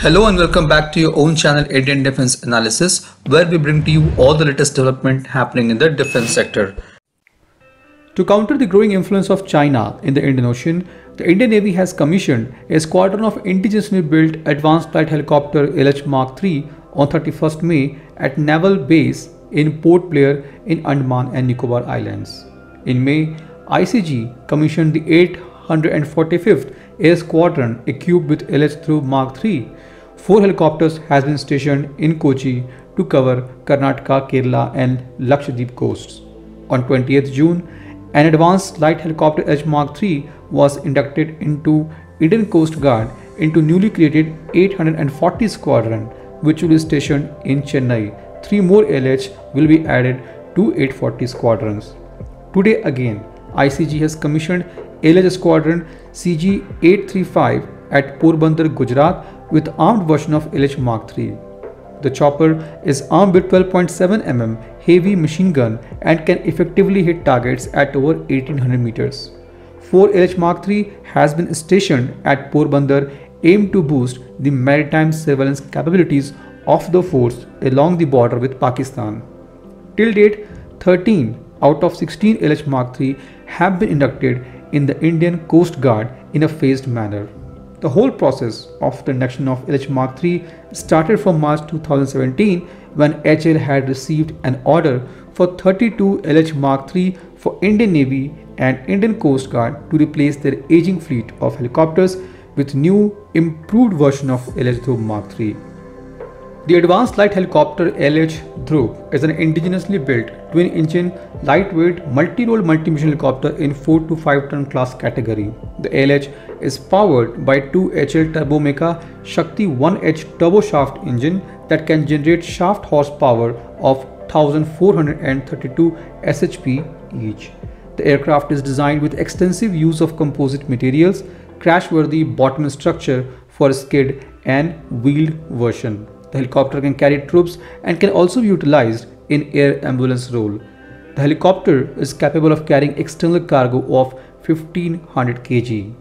Hello and welcome back to your own channel Indian Defense Analysis where we bring to you all the latest development happening in the defense sector. To counter the growing influence of China in the Indian Ocean, the Indian Navy has commissioned a squadron of indigenously built advanced light helicopter ALH Mark III on 31st May at Naval Base in Port Blair in Andaman and Nicobar Islands. In May, ICG commissioned the 845th Air Squadron equipped with ALH Dhruv Mark III Four helicopters has been stationed in Kochi to cover Karnataka, Kerala and Lakshadweep coasts. On 20th June, an advanced light helicopter H Mark III was inducted into Indian Coast Guard into newly created 840 squadron which will be stationed in Chennai. Three more ALH will be added to 840 squadrons. Today again, ICG has commissioned ALH Squadron CG-835 at Porbandar, Gujarat with armed version of ALH Mark III. The chopper is armed with 12.7 mm heavy machine gun and can effectively hit targets at over 1800 meters. 4 ALH Mark III has been stationed at Porbandar aimed to boost the maritime surveillance capabilities of the force along the border with Pakistan. Till date, 13 out of 16 ALH Mark III have been inducted in the Indian Coast Guard in a phased manner. The whole process of the induction of ALH Mark III started from March 2017 when HAL had received an order for 32 ALH Mark III for Indian Navy and Indian Coast Guard to replace their aging fleet of helicopters with new improved version of ALH Dhruv Mark III. The Advanced Light Helicopter ALH Dhruv is an indigenously built twin-engine, lightweight, multi-role multi-mission helicopter in 4 to 5 ton class category. The ALH is powered by 2 HAL Turbomeca Shakti 1H turboshaft engine that can generate shaft horsepower of 1432 shp each. The aircraft is designed with extensive use of composite materials, crash-worthy bottom structure for skid and wheeled version. The helicopter can carry troops and can also be utilized in air ambulance role. The helicopter is capable of carrying external cargo of 1500 kg.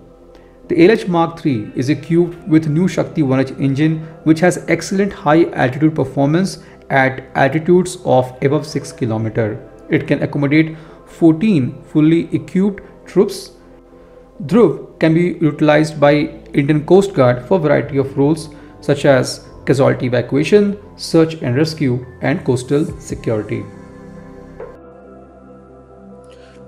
The ALH Mark III is equipped with new Shakti 1H engine which has excellent high altitude performance at altitudes of above 6 km. It can accommodate 14 fully equipped troops. Dhruv can be utilized by Indian Coast Guard for variety of roles such as casualty evacuation, search and rescue, and coastal security.